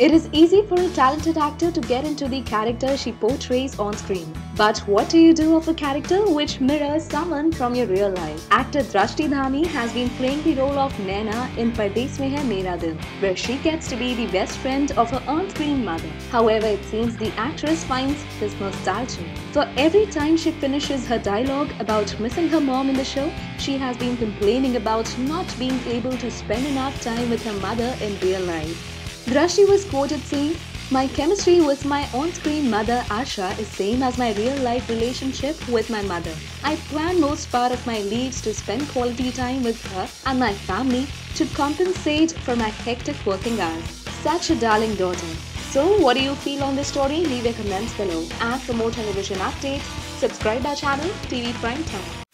It is easy for a talented actor to get into the character she portrays on screen. But what do you do of a character which mirrors someone from your real life? Actor Drashti Dhami has been playing the role of Naina in Pardes Mein Hai Mera Dil, where she gets to be the best friend of her on-screen mother. However, it seems the actress finds this nostalgic. For every time she finishes her dialogue about missing her mom in the show, she has been complaining about not being able to spend enough time with her mother in real life. Drashti was quoted saying, My chemistry with my on-screen mother Asha is same as my real-life relationship with my mother. I plan most part of my leaves to spend quality time with her and my family to compensate for my hectic working hours. Such a darling daughter. So what do you feel on this story? Leave your comments below. And for more television updates, subscribe our channel TV Prime Time.